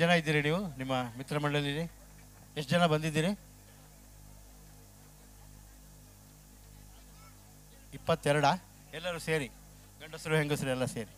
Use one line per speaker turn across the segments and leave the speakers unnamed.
ಜನ ಇದ್ದೀರಿ ನೀವು? ನಿಮ್ಮ ಮಿತ್ರ ಮಂಡಳಿ ಎಷ್ಟು ಜನ ಬಂದಿದ್ದೀರಿ? ಇಪ್ಪತ್ತೆರಡ? ಎಲ್ಲರೂ ಸೇರಿ. ಗಂಡಸರು, ಹೆಂಗಸರು ಎಲ್ಲ ಸೇರಿ.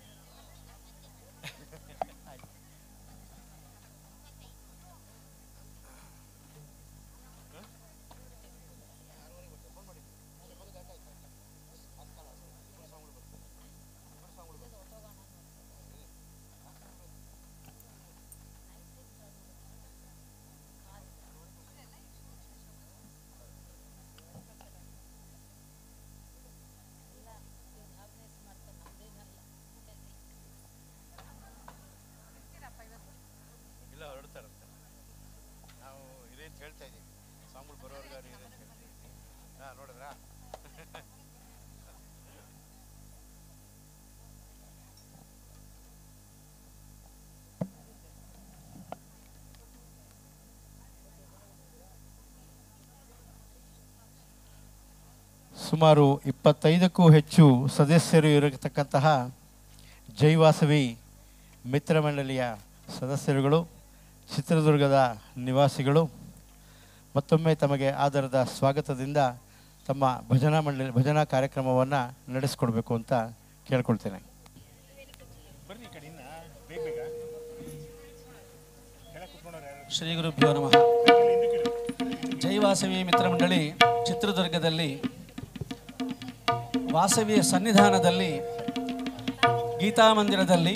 ಸುಮಾರು ಇಪ್ಪತ್ತೈದಕ್ಕೂ ಹೆಚ್ಚು ಸದಸ್ಯರು ಇರತಕ್ಕಂತಹ ಜೈವಾಸವಿ ಮಿತ್ರ ಮಂಡಳಿಯ ಸದಸ್ಯರುಗಳು ಚಿತ್ರದುರ್ಗದ ನಿವಾಸಿಗಳು ಮತ್ತೊಮ್ಮೆ ತಮಗೆ ಆಧಾರದ ಸ್ವಾಗತದಿಂದ ತಮ್ಮ ಭಜನಾ ಮಂಡಳಿ ಭಜನಾ ಕಾರ್ಯಕ್ರಮವನ್ನು ನಡೆಸಿಕೊಡ್ಬೇಕು ಅಂತ ಕೇಳ್ಕೊಳ್ತೇನೆ.
ಶ್ರೀ ಗುರುಭ್ಯೋ ನಮಃ. ಜೈವಾಸವಿ ಮಿತ್ರ ಮಂಡಳಿ ಚಿತ್ರದುರ್ಗದಲ್ಲಿ ವಾಸವಿಯ ಸನ್ನಿಧಾನದಲ್ಲಿ ಗೀತಾ ಮಂದಿರದಲ್ಲಿ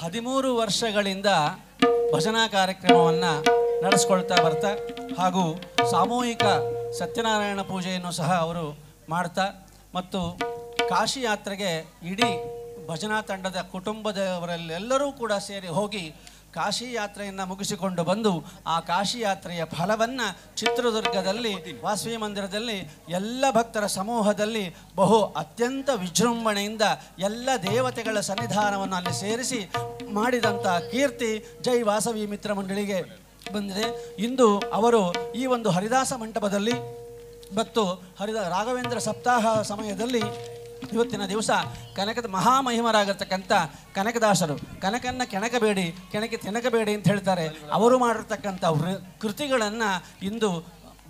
ಹದಿಮೂರು ವರ್ಷಗಳಿಂದ ಭಜನಾ ಕಾರ್ಯಕ್ರಮವನ್ನು ನಡೆಸ್ಕೊಳ್ತಾ ಬರ್ತಾ ಹಾಗೂ ಸಾಮೂಹಿಕ ಸತ್ಯನಾರಾಯಣ ಪೂಜೆಯನ್ನು ಸಹ ಅವರು ಮಾಡ್ತಾ ಮತ್ತು ಕಾಶಿ ಯಾತ್ರೆಗೆ ಇಡೀ ಭಜನಾ ತಂಡದ ಕುಟುಂಬದವರಲ್ಲೆಲ್ಲರೂ ಕೂಡ ಸೇರಿ ಹೋಗಿ ಕಾಶಿ ಯಾತ್ರೆಯನ್ನು ಮುಗಿಸಿಕೊಂಡು ಬಂದು ಆ ಕಾಶಿ ಯಾತ್ರೆಯ ಫಲವನ್ನು ಚಿತ್ರದುರ್ಗದಲ್ಲಿ ವಾಸವಿ ಮಂದಿರದಲ್ಲಿ ಎಲ್ಲ ಭಕ್ತರ ಸಮೂಹದಲ್ಲಿ ಬಹು ಅತ್ಯಂತ ವಿಜೃಂಭಣೆಯಿಂದ ಎಲ್ಲ ದೇವತೆಗಳ ಸನ್ನಿಧಾನವನ್ನು ಅಲ್ಲಿ ಸೇರಿಸಿ ಮಾಡಿದಂಥ ಕೀರ್ತಿ ಜೈ ವಾಸವಿ ಮಿತ್ರ ಮಂಡಳಿಗೆ ಬಂದಿದೆ. ಇಂದು ಅವರು ಈ ಒಂದು ಹರಿದಾಸ ಮಂಟಪದಲ್ಲಿ ಮತ್ತು ಹರಿದ ರಾಘವೇಂದ್ರ ಸಪ್ತಾಹ ಸಮಯದಲ್ಲಿ ಇವತ್ತಿನ ದಿವಸ ಕನಕದ ಮಹಾಮಹಿಮರಾಗಿರ್ತಕ್ಕಂಥ ಕನಕದಾಸರು, ಕನಕನ್ನ ಕೆಣಕಬೇಡಿ, ಕೆಣಕಿ ತಿನಕಬೇಡಿ ಅಂತ ಹೇಳ್ತಾರೆ. ಅವರು ಮಾಡಿರ್ತಕ್ಕಂಥ ಕೃತಿಗಳನ್ನು ಇಂದು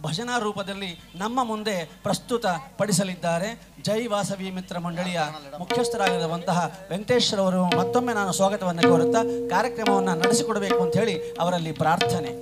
ಭಜನಾ ರೂಪದಲ್ಲಿ ನಮ್ಮ ಮುಂದೆ ಪ್ರಸ್ತುತ ಪಡಿಸಲಿದ್ದಾರೆ. ಜೈ ವಾಸವಿ ಮಿತ್ರ ಮಂಡಳಿಯ ಮುಖ್ಯಸ್ಥರಾಗಿರುವಂತಹ ವೆಂಕಟೇಶ್ವರವರು ಮತ್ತೊಮ್ಮೆ ನಾನು ಸ್ವಾಗತವನ್ನು ಕೋರುತ್ತಾ ಕಾರ್ಯಕ್ರಮವನ್ನು ನಡೆಸಿಕೊಡಬೇಕು ಅಂತ ಹೇಳಿ ಅವರಲ್ಲಿ ಪ್ರಾರ್ಥನೆ.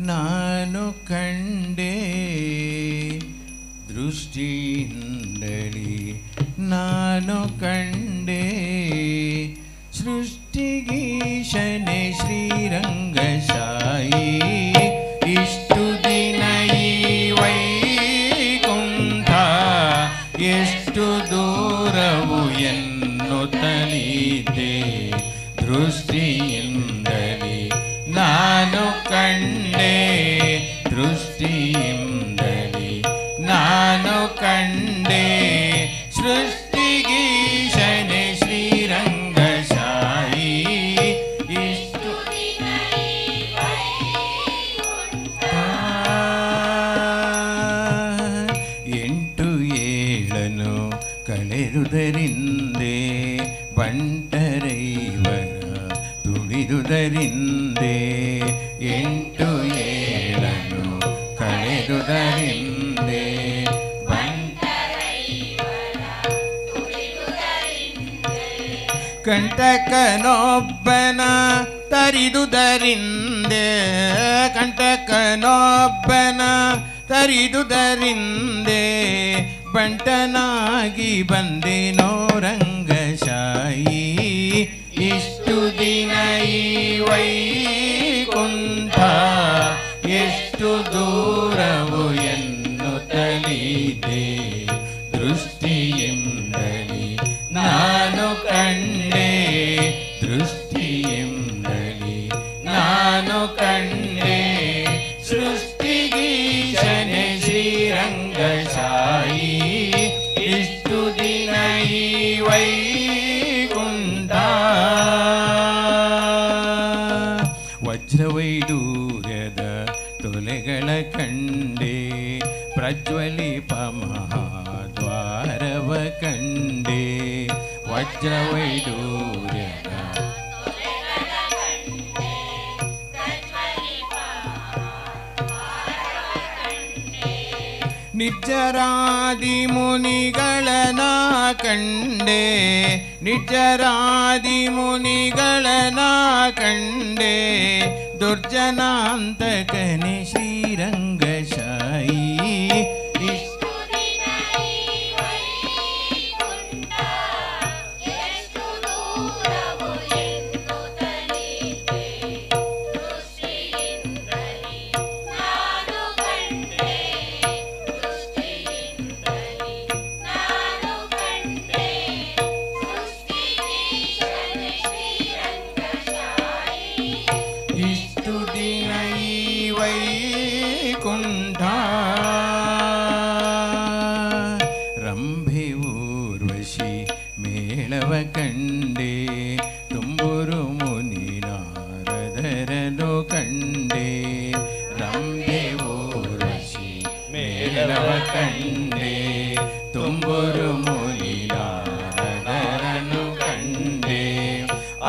ನಾನು ಕಂಡೆ ದೃಷ್ಟಿಯಿಂದಲೇ ನಾನು ಕಂಡ ಕಂಟಕನೊಬ್ಬನ ತರಿದುದರಿಂದೆ ಕಂಟಕನೊಬ್ಬನ ತರಿದುದರಿಂದೆ ಬಂಟನಾಗಿ ಬಂದಿನ. Him. ನಿಚರಾದಿ ಮುನಿಗಳನ ಕಂಡೆ ನಿಚರಾದಿ ಮುನಿಗಳನ ಕಂಡೆ ದುರ್ಜನಾಂತ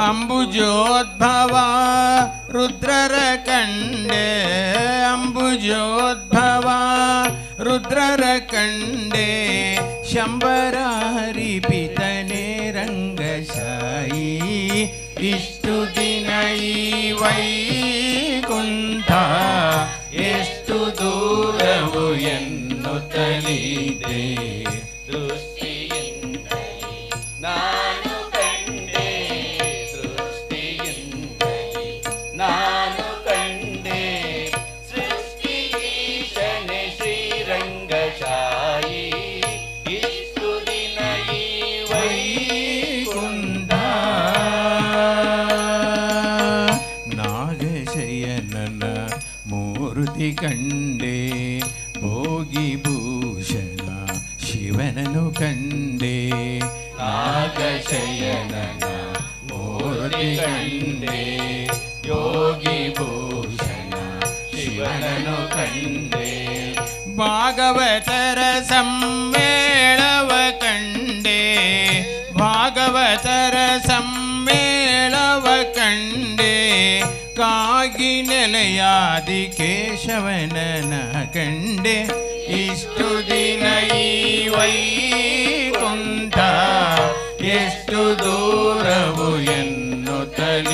అంబుజోద్భవ రుద్రరకండే అంబుజోద్భవ రుద్రరకండే శంబరారి పితనే రంగశాయి ఇష్టు దినై వైకుంఠ ಎಷ್ಟು ದೂರವು ಎನ್ನುತ್ತಲಿದೆ ಕಂಡೆ ಯೋಗಿ ಭೂಷಣ ಶಿವನನು ಕಂಡೆ. ಭಾಗವತರ ಸಮ್ಮೇಳವ ಕಂಡೆ. ಭಾಗವತರ ಸಮ್ಮೇಳವ ಕಂಡೆ. ಕಾಗಿ ನೆಲೆಯಾದಿ ಕೇಶವನನ ಕಂಡೆ. ಇಷ್ಟು ದಿನ ಈ ವೈ ಕುಂಠ ಎಷ್ಟು ದೂ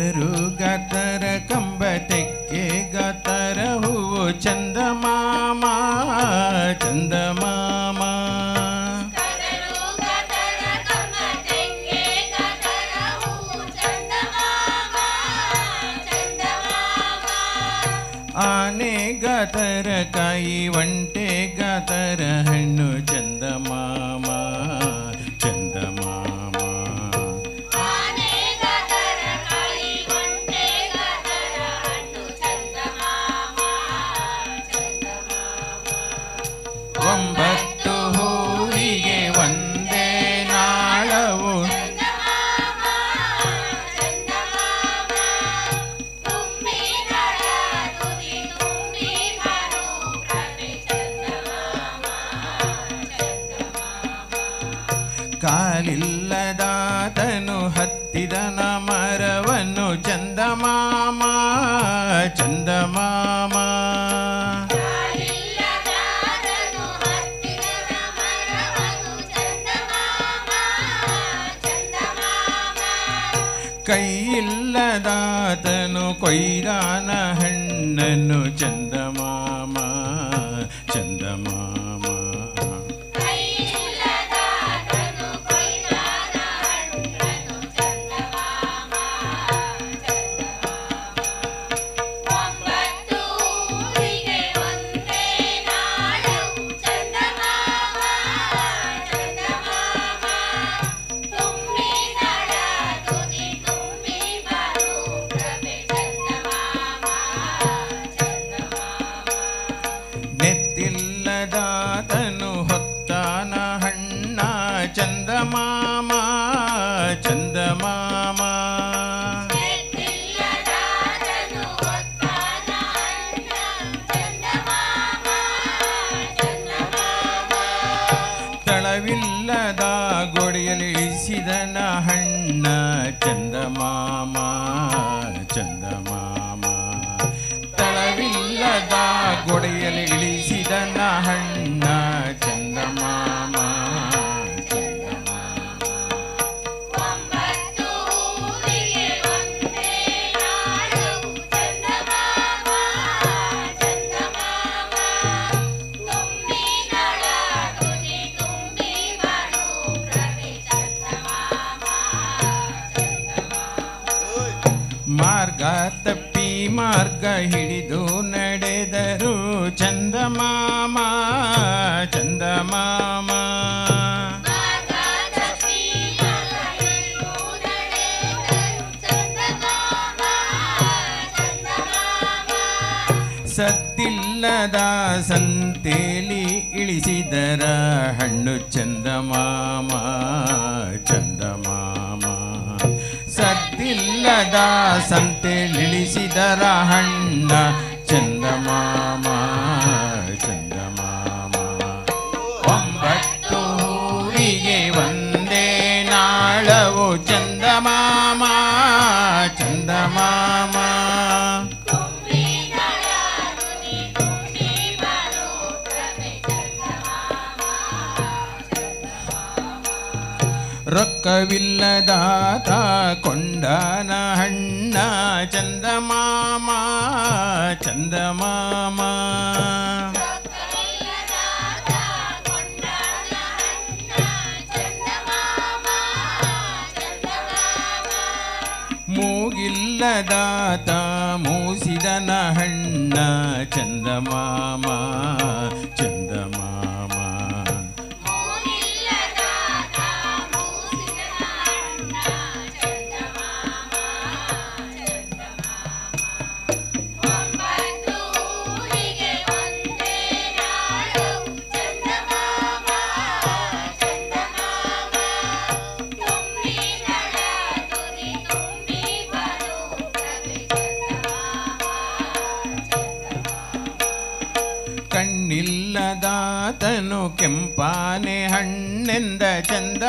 ಎದುರುಗತ ಸಂತೇಲಿಳಿಸಿದರ ಹಣ್ಣ ಚಂದಮಾಮ ಚಂದಮಾಮ. ಒಂಬತ್ತು ಹೂವಿಗೆ ಒಂದೇ ನಾಳವು ಚಂದಮಾಮ ಚಂದಮಾಮ. ರೊಕ್ಕವಿಲ್ಲದಾತ ಕೊಂಡನ ಹಣ್ಣ ಚಂದಮಾಮ ಚಂದಮಾಮ
ರೊಕ್ಕವಿಲ್ಲದಾತ ಕೊಂಡಾನ ಹಣ್ಣ ಚಂದಮಾಮ ಚಂದಮಾಮ
ಮೂಗಿಲ್ಲದಾತ ಮೂಸಿದನ ಹಣ್ಣ ಚಂದಮಾಮ ಚಂದಮಾಮ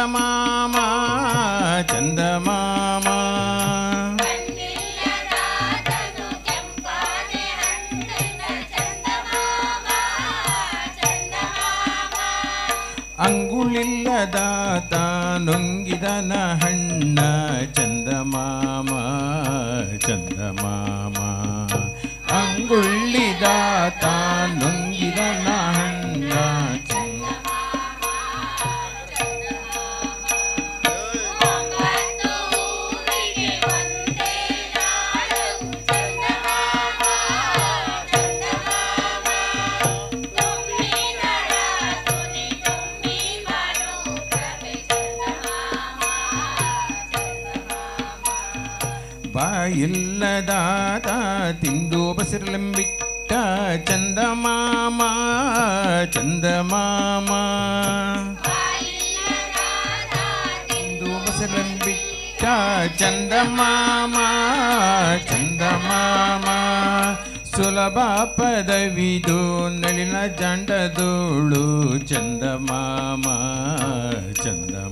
ಚಂದಮಾಮ ಚಂದಮಾಮ
ಅಂಗುಳಿಲ್ಲದಾತ ನುಂಗಿದನ ಹಣ್ಣ ಚಂದಮಾಮ ಚಂದಮಾಮ ಅಂಗುಳ್ಳಿದಾತ ನುಂಗಿದನ ಬಾಯಿಲ್ಲದಾತ ತಿಂದು ಬಸಿರಲೆಂಬಿಟ್ಟ ಚಂದಮಾಮ ಚಂದಮಾಮ
ಬಾಯಿಲ್ಲದಾದ
ತಿಂದು ಬಸಿರಲೆಂಬಿಟ್ಟ ಚಂದಮಾಮ ಚಂದಮಾಮ ಸುಲಭ ಪದವಿದು ನಳಿನ ಜಂಡದೋಳು ಚಂದಮಾಮ ಚಂದಮಾಮ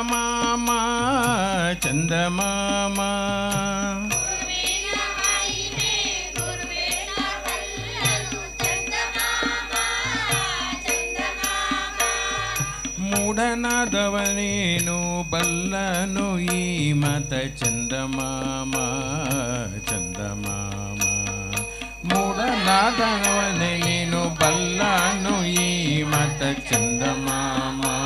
ಚಂದಮಾಮ ಚಂದಮಾಮ.
ಗುರುವಿನ ಮಹಿಮೆ
ಗುರುವೇನ ಬಲ್ಲನು ಚಂದಮಾಮ ಚಂದಮಾಮ
ಮೂಢನಾದವನೇನು ಬಲ್ಲನು ಈ ಮತ? ಚಂದಮಾಮ ಚಂದಮಾಮ. ಮೂಢನಾದವನೇ ನೀನು ಬಲ್ಲನು ಈ ಮತ? ಚಂದಮಾಮ ಚಂದಮಾಮ.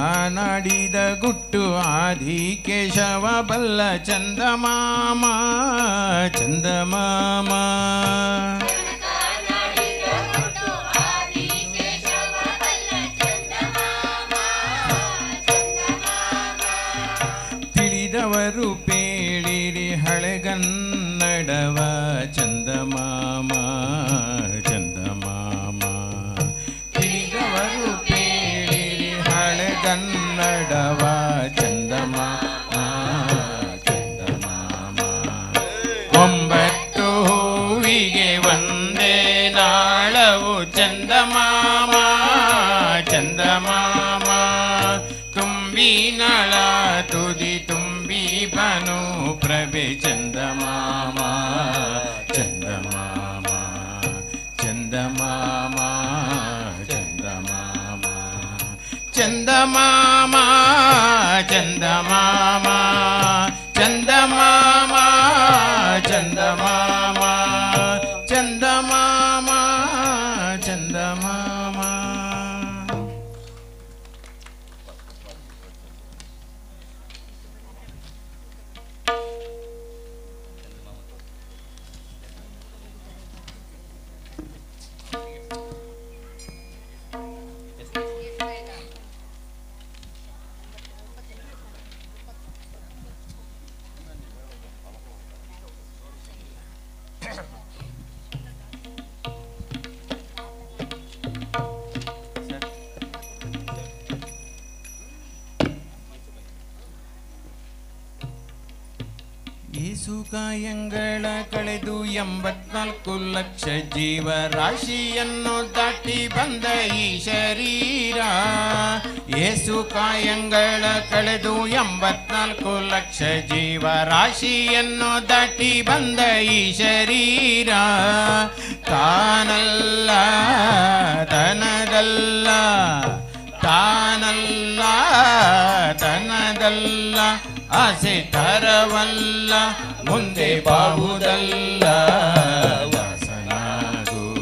ಕನಕಾನಾಡಿದ ಗುಟ್ಟು ಆದಿ ಕೇಶವ ಬಲ್ಲ ಚಂದಮಾಮ ಚಂದಮಾಮ. Chanda Mama, Chanda Mama. ಎಂಬತ್ನಾಲ್ಕು ಲಕ್ಷ ಜೀವ ರಾಶಿಯನ್ನು ದಾಟಿ ಬಂದ ಈ ಶರೀರ, ಏಸು ಕಾಯಂಗಳ ಕಳೆದು ಎಂಬತ್ನಾಲ್ಕು ಲಕ್ಷ ಜೀವ ರಾಶಿಯನ್ನು ದಾಟಿ ಬಂದ ಈ ಶರೀರ, ತಾನಲ್ಲ, ತನದಲ್ಲ ತಾನಲ್ಲ, ತನದಲ್ಲ. ಆಸೆ ತರವಲ್ಲ ಮುಂದೆ ಬಾಹುದಲ್ಲ ವಾಸನಾಗೋ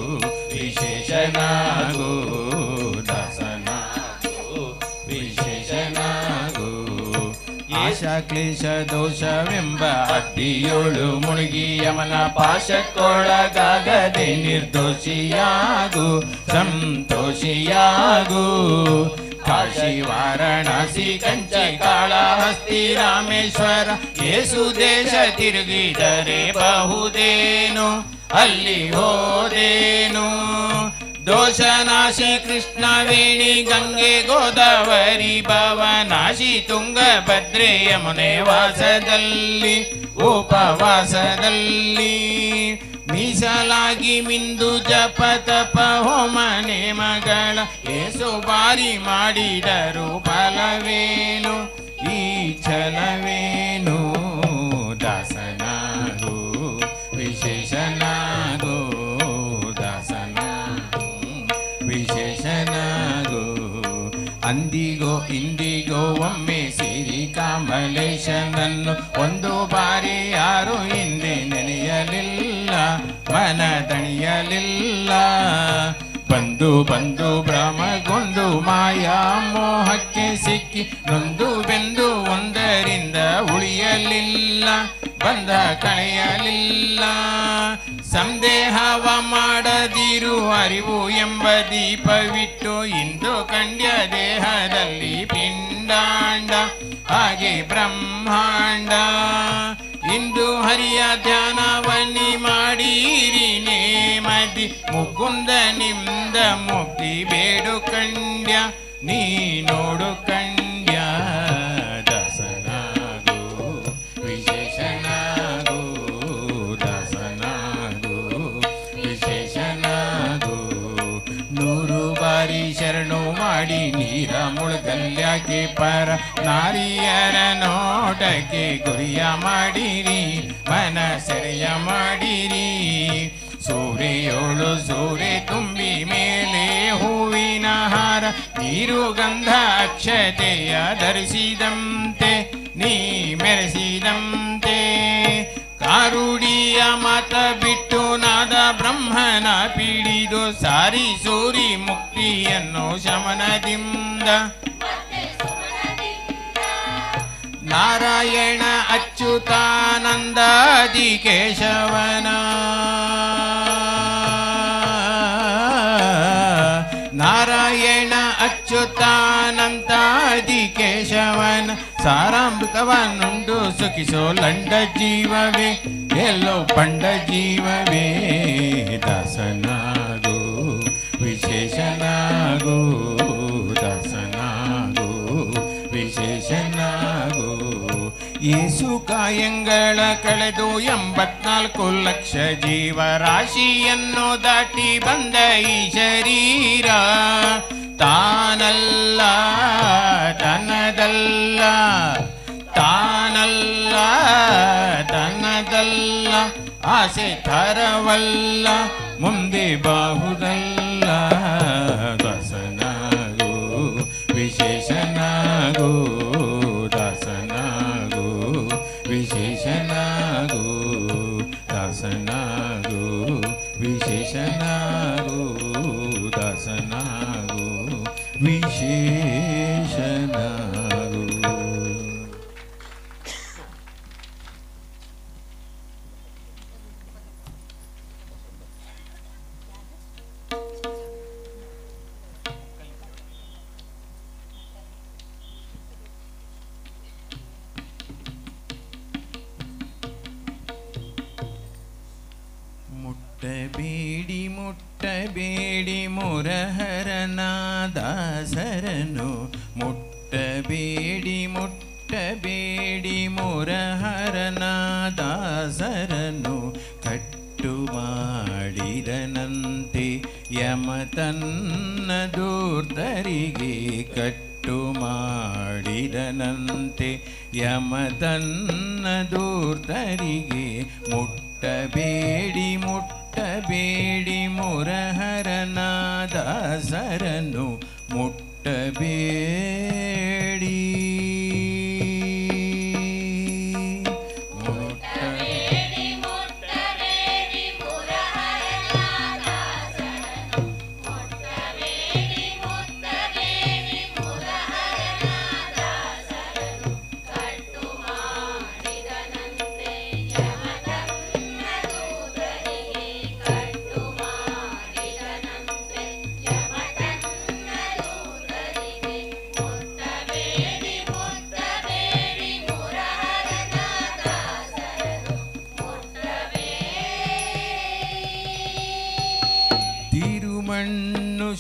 ವಿಶೇಷನಾಗೋ ಕ್ಲೇಶ ದೋಷವೆಂಬ ಅಡ್ಡಿಯೋಳು ಮುಳುಗಿ ಯಮನ ಪಾಶಕ್ಕೊಳಗಾಗದೆ ನಿರ್ದೋಷಿಯಾಗು ಸಂತೋಷಿಯಾಗು. वाराणसी कञ्चकालाहस्ति ರಾಮೇಶ್ವರ येषु ದೇಶ ತಿರುಗಿದರೆ ಬಹುದೇನು? ಅಲ್ಲಿ ಹೋದೇನು? ದೋಷನಾಶಿ ಕೃಷ್ಣವೇಣಿ ಗಂಗೆ ಗೋದಾವರಿ ಭವನಾಶಿ ತುಂಗಭದ್ರೆ ಯಮುನೆ ವಾಸದಲ್ಲಿ, ಉಪವಾಸದಲ್ಲಿ. ಮೀಸಲಾಗಿ ಮಿಂದು ಜಪ ತಪ ಹೋಮ ಮಗಳ ಏಸು ಬಾರಿ ಮಾಡಿದರು ಫಲವೇನು? ಈ ಛಲವೇನು? ದಾಸನಾಗು, ವಿಶೇಷನಾಗು ದಾಸನಾಗು, ವಿಶೇಷನಾಗು. ಅಂದಿಗೋ, ಇಂದಿಗೋ, ಒಮ್ಮೆ ಸಿರಿ ಕಾಮಲೇಶನನ್ನು ಒಂದು ಬಾರಿ ಯಾರು ಹಿಂದೆ ಮನ ದಣಿಯಲಿಲ್ಲ. ಬಂದು ಬಂದು ಭ್ರಮಗೊಂಡು ಮಾಯಾ ಮೋಹಕ್ಕೆ ಸಿಕ್ಕಿ ಬಂದು ಬೆಂದು ಒಂದರಿಂದ ಉಳಿಯಲಿಲ್ಲ. ಬಂದ ಕಳೆಯಲಿಲ್ಲ. ಸಂದೇಹವ ಮಾಡದಿರು ಅರಿವು ಎಂಬ ದೀಪವಿಟ್ಟು ಇಂದು ಕಂಡ್ಯ ದೇಹದಲ್ಲಿ ಪಿಂಡಾಂಡ, ಹಾಗೆ ಬ್ರಹ್ಮಾಂಡ. ಇಂದು ಹರಿಯ ಧ್ಯಾನವನ್ನಿ ಮಾಡೀರಿ ನೇಮದಿ ಮುಕುಂದ ನಿಂದ ಮುಕ್ತಿ ಬೇಡು ಕಂಡ್ಯ ನೀ ನೋಡು ಕಂಡ್ಯ ಮಾಡಿ ನೀರ ಮುಳುಗಲ್ಯಾಕೆ ಪರ ನಾರಿಯರ ನೋಟಕ್ಕೆ ಗುರಿಯ ಮಾಡಿರಿ ಮನ ಸೆರೆಯ ಮಾಡಿರಿ ಸೂರ್ಯೋಳು ಸೂರ್ಯ ತುಂಬಿ ಮೇಲೆ ಹೂವಿನ ಹಾರ ನೀರು ಗಂಧ ಅಕ್ಷತೆಯ ಧರಿಸಿದಂತೆ ನೀ ಮೆರೆಸಿದಂತೆ ಕಾರುಡಿಯ ಮತ ಬಿಟ್ಟು ನಾದ ಬ್ರಹ್ಮನ ಪಿಡಿದು ಸಾರಿ ಸೂರಿ ಮುಕ್ತಿಯನ್ನು ಶಮನದಿಂದ. ನಾರಾಯಣ ಅಚ್ಯುತಾನಂದಾದಿ ಕೇಶವನ ನಾರಾಯಣ ಅಚ್ಯುತಾನಂದಾದಿ ಕೇಶವನ ಸಾರಾಮೃತವನ್ನುಂಡು ಸುಖಿಸೋಲಂಡ ಜೀವವೇ ಎಲ್ಲೋ ಪಂಡ ಜೀವವೇ ದಾಸನಾಗೋ ವಿಶೇಷನಾಗೋ ದಾಸನಾಗೋ ವಿಶೇಷನಾಗೋ ಏಸು ಕಾಯಂಗಳ ಕಳೆದು ಎಂಬತ್ನಾಲ್ಕು ಲಕ್ಷ ಜೀವರಾಶಿಯನ್ನು ದಾಟಿ ಬಂದ ಈ ಶರೀರ ತಾನಲ್ಲ ತನದಲ್ಲ. ತಾನಲ್ಲ ತನದಲ್ಲ. ಆಸೆ ತರವಲ್ಲ ಮುಂದೆ ಬಾಹುದಲ್ಲ. ದಾಸನಾಗೋ ವಿಶೇಷನಾಗೋ ದಾಸನಾಗೋ ವಿಶೇಷನಾಗೋ ದಾಸನಾಗೋ ವಿಶೇಷನಾಗೋ.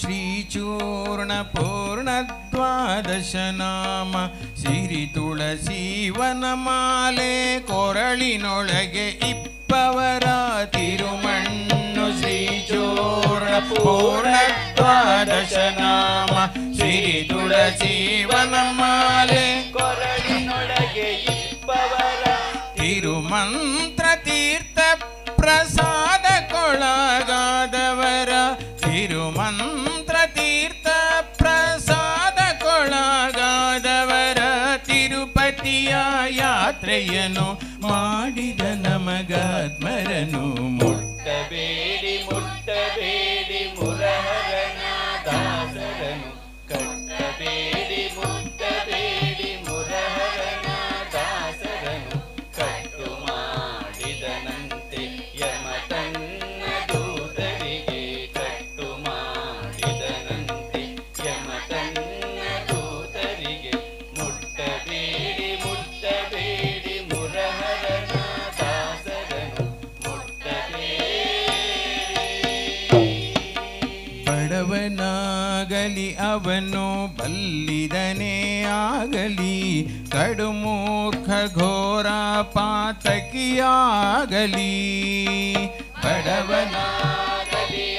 ಶ್ರೀ ಚೂರ್ಣ ನಾಮ. ಶ್ರೀ ತುಳಸಿವನ ಮಾಲೆ ಕೊರಳಿನೊಳಗೆ ಇಪ್ಪವರ ತಿರುಮಣ್ಣು. ಶ್ರೀ ಚೂರ್ಣ ಪೂರ್ಣತ್ವದಶ ನಾಮ ಶ್ರೀ ತುಳಸಿವನ ಮಾಲೆ ಕೊರಳಿನೊಳಗೆ ಇಪ್ಪವರ ತಿರುಮಂತ್ರ ತೀರ್ಥ ಪ್ರಸಾದ ಕೊಳಗಾದವರ ತಿರುಮಂತ್ರ ತೀರ್ಥ ಪ್ರಸಾದ ಪ್ರಸಾದಕ್ಕೊಳಗಾದವರ ತಿರುಪತಿಯ ಯಾತ್ರೆಯನ್ನು ಮಾಡಿದ ನಮಗಾತ್ಮರನು ಮುಟ್ಟಬೇಡಿ ಮುಟ್ಟಬೇಡಿ ಮುರಹರ ಅವನು ಬಲ್ಲಿದನೇ ಆಗಲಿ ಕಡುಮೂಖ ಘೋರ ಪಾತಕಿಯಾಗಲಿ. ಬಡವನ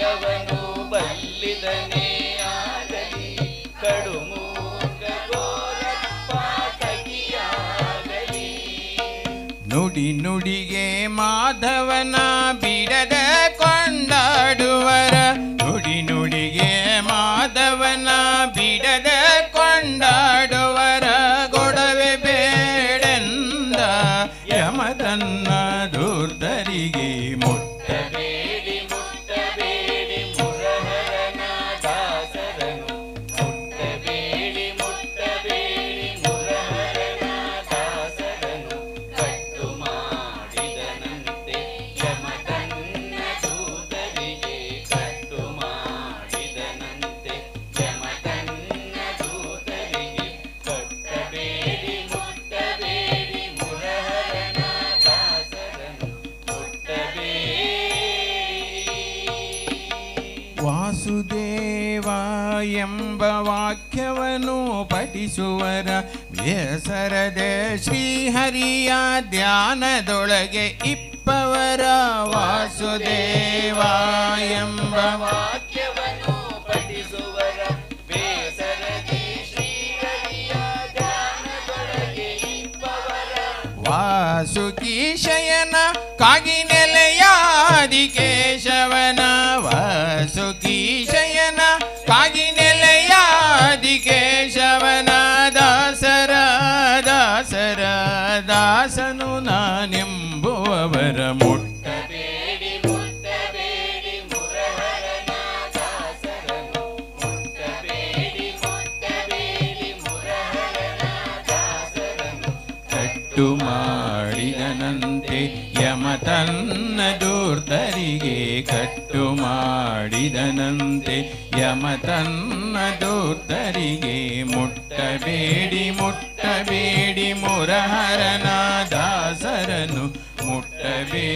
ಅವನು ಬಲ್ಲಿದನೇ ಆಗಲಿ ಕಡು ನುಡಿ ನುಡಿಗೆ ಮಾಧವನ ಬಿಡದ ಕೊಂಡಾಡುವರ. ನುಡಿ ನುಡಿಗೆ ಮಾಧವನ ಬಿಡದ ಕೊಂಡಾಡುವರ. ಗೊಡವೆ ಬೇಡೆಂದ ಯಮದನ್ನ ಹೆಸರದೆ ಶ್ರೀಹರಿಯ ಧ್ಯಾನದೊಳಗೆ ಇಪ್ಪವರ ವಾಸುದೇವ ಎಂಬ
ವಾಕ್ಯವನ್ನು ಪಠಿಸುವರ ಬೇಸರದಿ ಶ್ರೀಹರಿಯ ಧ್ಯಾನದೊಳಗೆ ಇಪ್ಪವರ.
ವಾಸುಕಿ ಶಯನ ದಾಸನು ನಾನೆಂಬುವವರ ಮುಟ್ಟ
ಬೇಡಿ ಮುಟ್ಟಬೇಡಿ ಮುಟ್ಟಬೇಡಿ
ಕಟ್ಟು ಮಾಡಿದನಂತೆ ಯಮ ತನ್ನ ದೂರ್ತರಿಗೆ ಕಟ್ಟು ಮಾಡಿದನಂತೆ ಯಮ ತನ್ನ ದೂರ್ತರಿಗೆ ಮುಟ್ಟಬೇಡಿ ಮುಟ್ಟಬೇಡಿ ಮುರಹರನ ದಾಸರನು ಮುಟ್ಟಬೇಡಿ.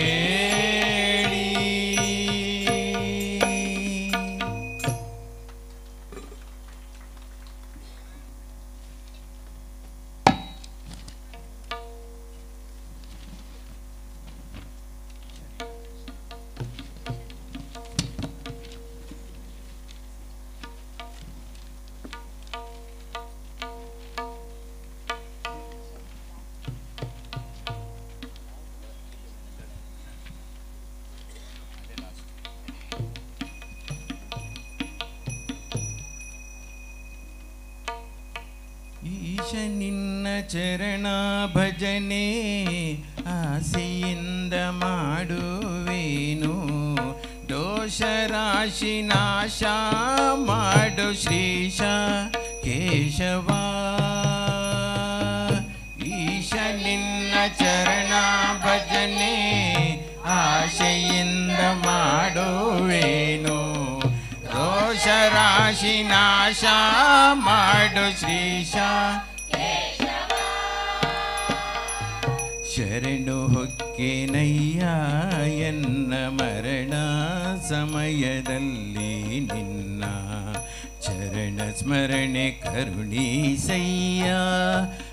ಸಮಯದಲ್ಲಿ ನಿನ್ನ ಚರಣ ಸ್ಮರಣೆ ಕರುಣೀಸಯ್ಯ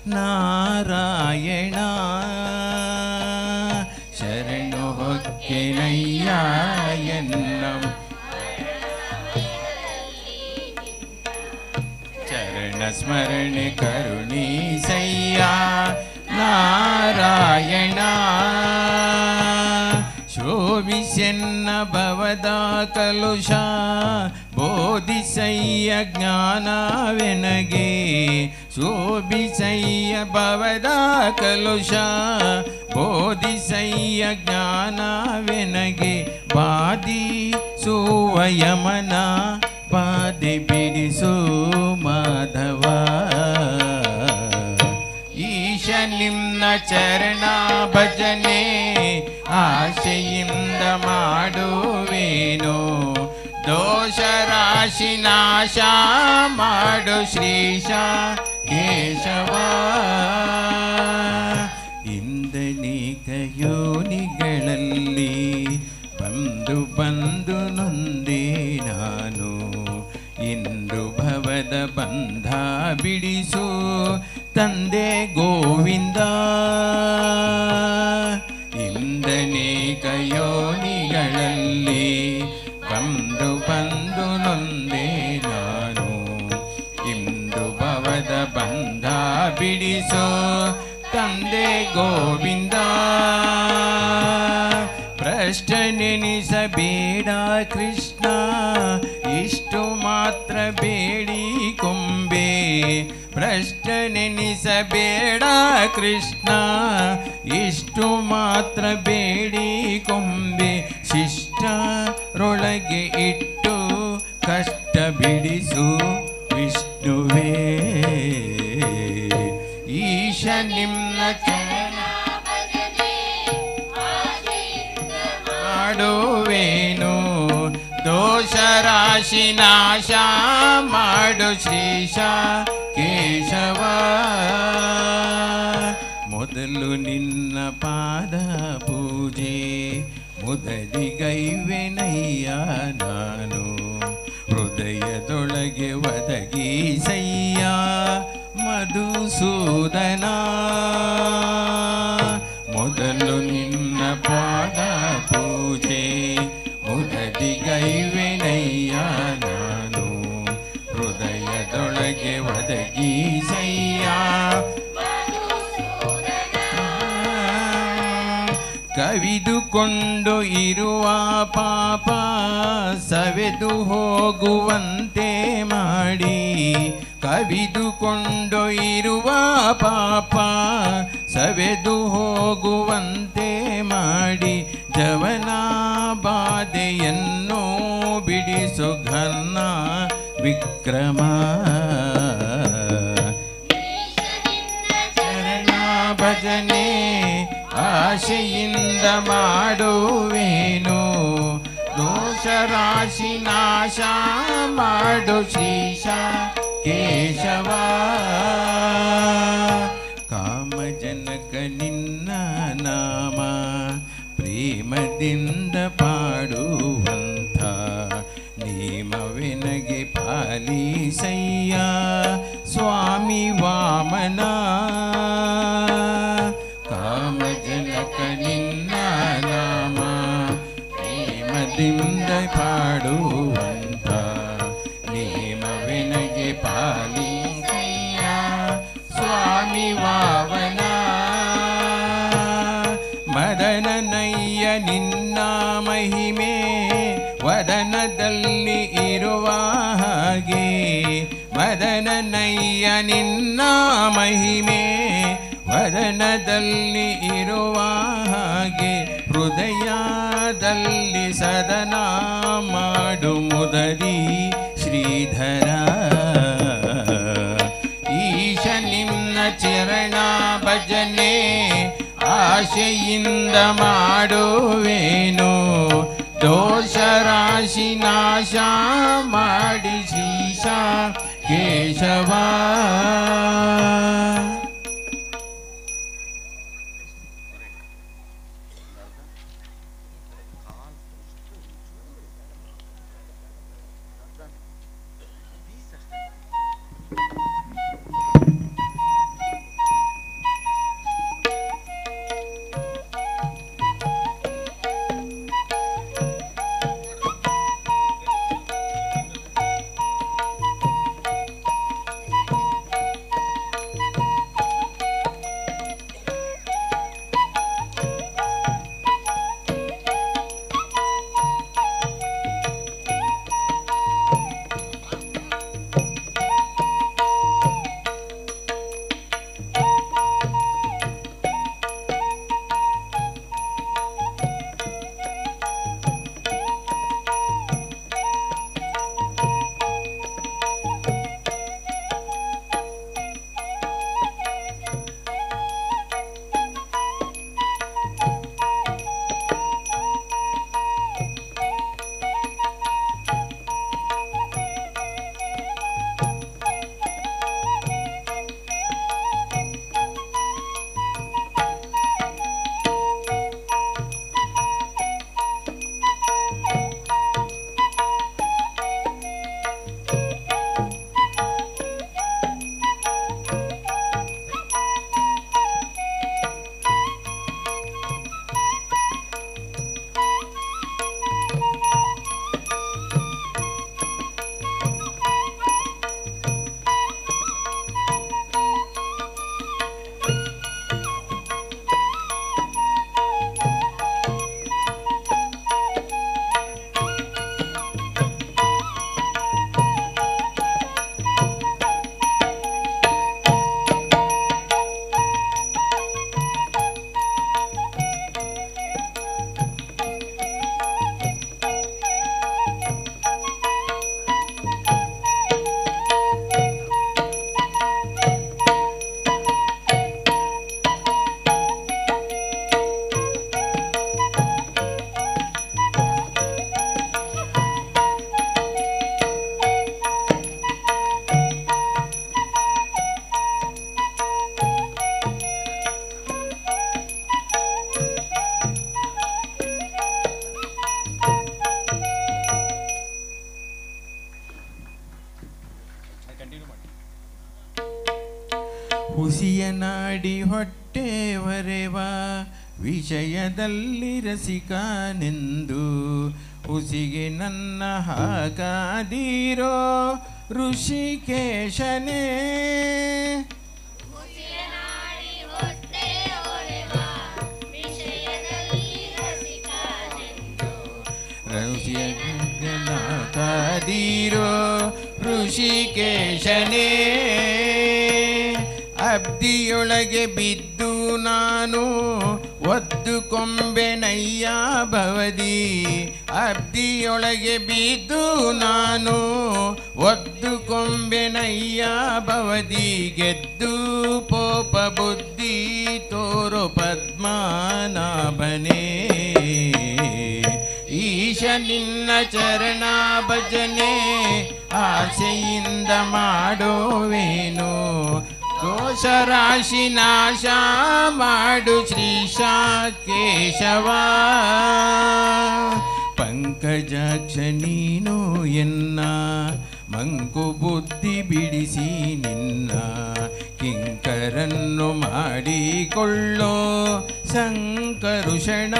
ನಾರಾಯಣ. ಶರಣು ಹೊಕ್ಕೆನಯ್ಯ ಎನ್ನ. ಚರಣ ಸ್ಮರಣೆ ಕರುಣೀಸಯ್ಯ ನಾರಾಯಣ. सोविष्यन्न भवदा कलुषा बोधिशय्य ज्ञानावेनगे सोभिषय्य भवदा कलुषा बोधिशय्य ज्ञानावेनगे पादि सुवयमना पादि सुमाधव ईशनिम्नचरणाभजने ಆಶೆಯಿಂದ ಮಾಡುವೇನು. ದೋಷ ರಾಶಿ ನಾಶ ಮಾಡು ಶ್ರೀಶ ಕೇಶವ. ಯೋನಿಗಳಲ್ಲಿ ಬಂದು ಬಂದು ನೊಂದೇ ನಾನು. ಇಂದು ಭವದ ಬಂಧ ಬಿಡಿಸು ತಂದೆ ಗೋವಿಂದ. ಇಂದನೇಕ ಯೋನಿಗಳಲ್ಲಿ ಬಂದು ಬಂದು ನೊಂದೆ ನಾನು ಇಂದು ಭವದ ಬಂಧ ಬಿಡಿಸು ತಂದೆ ಗೋವಿಂದ ಭ್ರಷ್ಟ ನೆನೆಸಬೇಡ ಕೃಷ್ಣ ಇಷ್ಟು ಮಾತ್ರ ಬೇಡಿ ಕೊಂಬೆ ಭ್ರಷ್ಟ ನೆನೆಸಬೇಡ ಕೃಷ್ಣ. ಇಷ್ಟು ಮಾತ್ರ ಬೇಡಿ ಕೊಂಬೆ ಶಿಷ್ಟರೊಳಗೆ ಇಟ್ಟು ಕಷ್ಟ ಬಿಡಿಸು ವಿಷ್ಣುವೇ. ಈಶ
ಭಜನೆ
ಮಾಡುವೇನು. ದೋಷ ರಾಶಿ ನಾಶ ಮಾಡು ಶ್ರೀಶ. ಕೇಶವ ಮೊದಲು ನಿನ್ನ ಪಾದ ಪೂಜೆ ಮುದಲಿಗೈವೆನಯ್ಯ ನಾನು. ಹೃದಯದೊಳಗೆ ಒದಗಿಸಯ್ಯ ಮಧುಸೂದನಾ. ಕವಿದುಕೊಂಡು ಇರುವ ಪಾಪ ಸವೆದು ಹೋಗುವಂತೆ ಮಾಡಿ. ಕವಿದುಕೊಂಡು ಇರುವ ಪಾಪ ಸವೆದು ಹೋಗುವಂತೆ ಮಾಡಿ. ಜವನ ಬಾಧೆಯನ್ನು ಬಿಡಿಸು ಘನ್ನ ವಿಕ್ರಮ. ಭಜನೆ ಆಶೆಯಿಂದ ಮಾಡುವೇನು. ದೋಷ ರಾಶಿ ನಾಶ ಮಾಡು ಶ್ರೀಶ ಕೇಶವ. ಕಾಮಜನಕ ನಿನ್ನ ನಾಮ ಪ್ರೇಮದಿಂದ ಪಾಡುವಂಥ ನೇಮವೆನಗೆ ಪಾಲಿಸಯ್ಯ. ಸ್ವಾಮಿ ವಾಮನ ಪ್ರೇಮದಿಂದ ಪಾಡುವಂಥ ನೇಮವೆನಗೆ ಪಾಲಿಸಯ್ಯ ಸ್ವಾಮಿ ವಾವನ. ಮದನನಯ್ಯ ನಿನ್ನ ಮಹಿಮೆ, ವದನದಲ್ಲಿ ಇರುವ ಹಾಗೆ. ಮದನನಯ್ಯ ನಿನ್ನ ಮಹಿಮೆ, ವದನದಲ್ಲಿ ಇರುವ ಹಾಗೆ. ಹೃದಯದಲ್ಲಿ ಸದನ ಮಾಡು ಮುದರಿ ಶ್ರೀಧರ ಈಶ ನಿನ್ನ ಚರಣ ಭಜನೆ ಆಶೆಯಿಂದ ಮಾಡುವೇನು ದೋಷ ರಾಶಿ ನಾಶ ಮಾಡಿ ಶೀಶ ಕೇಶವ ರಸಿಕನೆಂದು ಉಸಿಗೆ ನನ್ನ ಹಾಗಾದಿರೋ ಋಷಿಕೇಶನೇ. ಕಾದಿರೋ ಋಷಿಕೇಶನೇ. ಅಬ್ದಿಯೊಳಗೆ ಬಿದ್ದು ಕೊಂಬೆನಯ್ಯ ಭವದಿ ಅಬ್ದಿಯೊಳಗೆ ಬಿದ್ದು ನಾನು. ಒದ್ದು ಕೊಂಬೆನಯ್ಯ ಭವದಿ, ಗೆದ್ದು ಪೋಪ ಬುದ್ಧಿ ತೋರು ಪದ್ಮನಾಭನೇ. ಈಶ ನಿನ್ನ ಚರಣ ಭಜನೆ, ಆಸೆಯಿಂದ ಮಾಡೋವೇನು. ದೋಷ ರಾಶಿ ನಾಶ ಮಾಡು ಶ್ರೀ ಕೇಶವ ಪಂಕಜಾಕ್ಷ ನೀನು ಎನ್ನ, ಮಂಕು ಬುದ್ಧಿ ಬಿಡಿಸಿ ನಿನ್ನ, ಕಿಂಕರನ್ನು ಮಾಡಿಕೊಳ್ಳೋ ಸಂಕರುಷಣ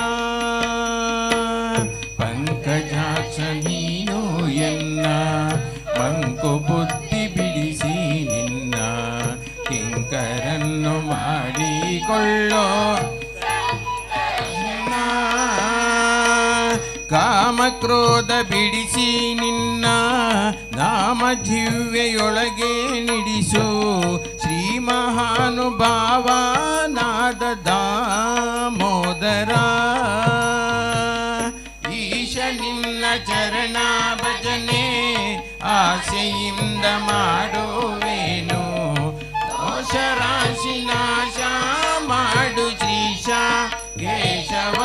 ಪಂಕಜಾಕ್ಷ ನೀನು ಎನ್ನ, ಮಂಕು ಬುದ್ಧಿ ಮಾಡಿಕೊಳ್ಳೋ. ಕಾಮಕ್ರೋಧ ಬಿಡಿಸಿ ನಿನ್ನ ನಾಮ ಜಿವ್ವೆಯೊಳಗೆ ನಿಡಿಸು. ಶ್ರೀ ಮಹಾನುಭಾವ ನಾದ ದಾಮೋದರ. ಈಶ ನಿನ್ನ ಚರಣ ಭಜನೆ ಆಸೆಯಿಂದ ಮಾಡುವೇನು. ದೋಷ ರಾಶಿ ನಾಶ ಕೇಶವ,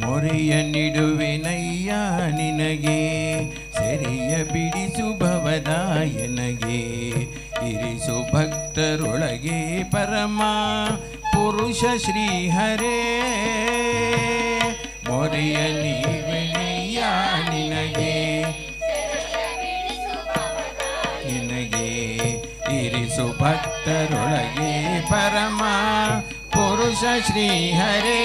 ಮೊರೆಯ ನಿಡುವಿನಯ್ಯ ನಿನಗೆ, ಸೆರೆಯ ಬಿಡಿಸು ಭವದಾಯನಗೆ ಇರಿಸು ಭಕ್ತರೊಳಗೆ ಪರಮ ಪುರುಷ ಶ್ರೀಹರೇ, ಮೊರೆಯ ನೀವೆನಯ್ಯ ನಿನಗೆ. ನಿನಗೆ ಇರಿಸು ಭಕ್ತರೊಳಗೆ ಪರಮ ಪುರುಷ ಶ್ರೀಹರೇ,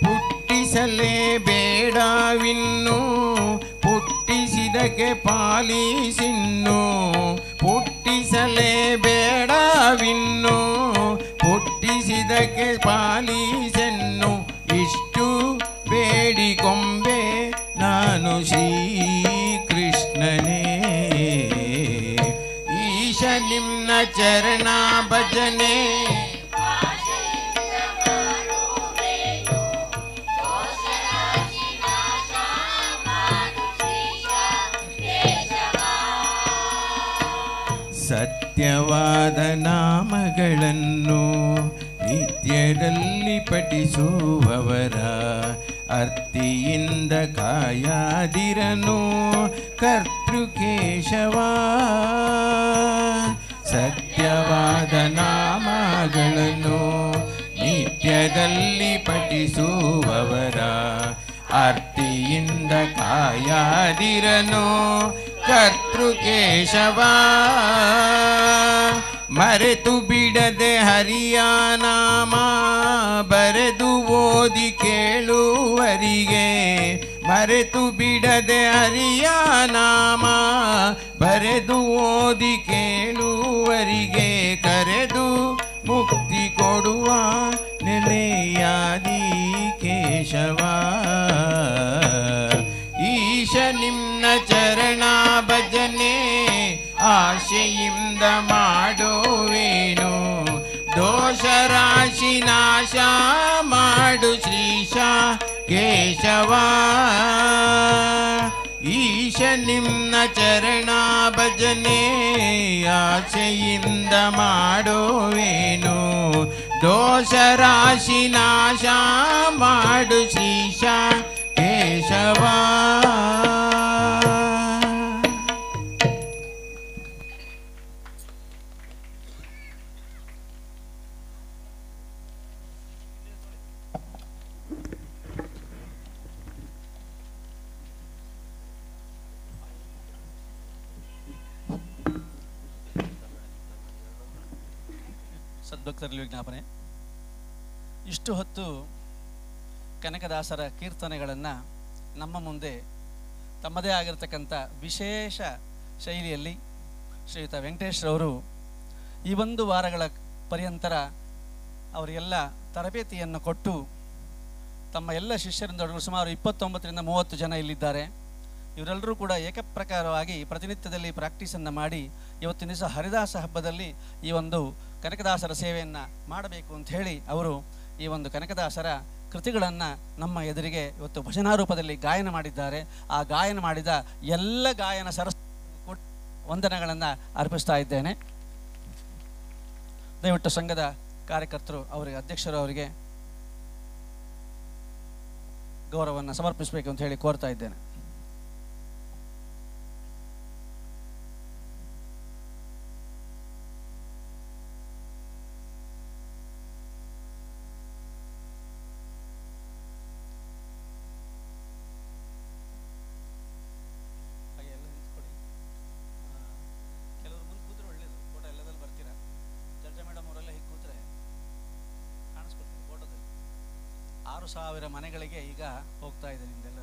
ಪುಟ್ಟಿಸಲೇ ಬೇಡವಿನ್ನು ಪುಟ್ಟಿಸಿದಕ್ಕೆ ಪಾಲಿಸಿನ್ನು, ಪುಟ್ಟಿಸಲೇ ಬೇಡವಿನ್ನು ಪುಟ್ಟಿಸಿದಕ್ಕೆ ಪಾಲಿಸೆನ್ನು, ಇಷ್ಟು ಬೇಡಿಕೊಂಬೆ ನಾನು ಶ್ರೀ ಕೃಷ್ಣನೇ ಈಶ ನಿಮ್ನ ಚರಣ ಭಜನೆ. ಸತ್ಯವಾದ ನಾಮಗಳನ್ನು ನಿತ್ಯದಲ್ಲಿ ಪಠಿಸುವವರ ಅರ್ತಿಯಿಂದ ಕಾಯಾದಿರನು ಕರ್ತೃಕೇಶವ. ಸತ್ಯವಾದ ನಾಮಗಳನ್ನು ನಿತ್ಯದಲ್ಲಿ ಪಠಿಸುವವರ ಅರ್ತಿಯಿಂದ ಕಾಯಾದಿರನು ಕರ್ತೃಕೇಶವ. ಮರೆತು ಬಿಡದೆ ಹರಿಯ ನಾಮ ಬರೆದು ಓದಿ ಕೇಳುವರಿಗೆ. ಮರೆತು ಬಿಡದೆ ಹರಿಯ ನಾಮ ಬರೆದು ಓದಿ ಕೇಳುವರಿಗೆ. ಕರೆದು ಮುಕ್ತಿ ಕೊಡುವ ನೆಲೆಯಾದಿ ಕೇಶವ. ಈಶ ನಿಮ್ನ ಚರಣ ಭಜನೆ ಆಶೆಯಿಂದ ಮಾಡುವೇನು ದೋಷ ರಾಶಿ ನಾಶ ಮಾಡು ಶ್ರೀಶ ಕೇಶವ. ಈಶ ನಿಮ್ನ ಚರಣ ಭಜನೆ ಆಶೆಯಿಂದ ಮಾಡೋವೇನು. ದೋಷ ರಾಶಿ ನಾಶ ಮಾಡು ಶ್ರೀಶ ಕೇಶವ.
ಸದ್ಭಕ್ತರಲ್ಲಿ ವಿಜ್ಞಾಪನೆ. ಇಷ್ಟು ಹೊತ್ತು ಕನಕದಾಸರ ಕೀರ್ತನೆಗಳನ್ನು ನಮ್ಮ ಮುಂದೆ ತಮ್ಮದೇ ಆಗಿರತಕ್ಕಂಥ ವಿಶೇಷ ಶೈಲಿಯಲ್ಲಿ ಶ್ರೀಯುತ ವೆಂಕಟೇಶ್ರವರು ಈ ಒಂದು ವಾರಗಳ ಪರ್ಯಂತರ ಅವರಿಗೆಲ್ಲ ತರಬೇತಿಯನ್ನು ಕೊಟ್ಟು ತಮ್ಮ ಎಲ್ಲ ಶಿಷ್ಯರಿಂದ ಸುಮಾರು ಇಪ್ಪತ್ತೊಂಬತ್ತರಿಂದ ಮೂವತ್ತು ಜನ ಇಲ್ಲಿದ್ದಾರೆ. ಇವರೆಲ್ಲರೂ ಕೂಡ ಏಕಪ್ರಕಾರವಾಗಿ ಪ್ರತಿನಿತ್ಯದಲ್ಲಿ ಪ್ರಾಕ್ಟೀಸನ್ನು ಮಾಡಿ ಇವತ್ತಿನ ದಿವಸ ಹರಿದಾಸ ಹಬ್ಬದಲ್ಲಿ ಈ ಒಂದು ಕನಕದಾಸರ ಸೇವೆಯನ್ನು ಮಾಡಬೇಕು ಅಂತ ಹೇಳಿ ಅವರು ಈ ಒಂದು ಕನಕದಾಸರ ಕೃತಿಗಳನ್ನು ನಮ್ಮ ಎದುರಿಗೆ ಇವತ್ತು ಭಜನಾ ರೂಪದಲ್ಲಿ ಗಾಯನ ಮಾಡಿದ್ದಾರೆ. ಆ ಗಾಯನ ಮಾಡಿದ ಎಲ್ಲ ಗಾಯನ ಸರಸ್ ವಂದನೆಗಳನ್ನು ಅರ್ಪಿಸ್ತಾ ಇದ್ದೇನೆ. ದಯವಿಟ್ಟು ಸಂಘದ ಕಾರ್ಯಕರ್ತರು, ಅವರಿಗೆ ಅಧ್ಯಕ್ಷರು ಅವರಿಗೆ ಗೌರವವನ್ನು ಸಮರ್ಪಿಸಬೇಕು ಅಂತ ಹೇಳಿ ಕೋರ್ತಾ ಇದ್ದೇನೆ. ಸಾವಿರ ಮನೆಗಳಿಗೆ ಈಗ ಹೋಗ್ತಾ ಇದೆ ನಿಮ್ದೆಲ್ಲರಲ್ಲಿ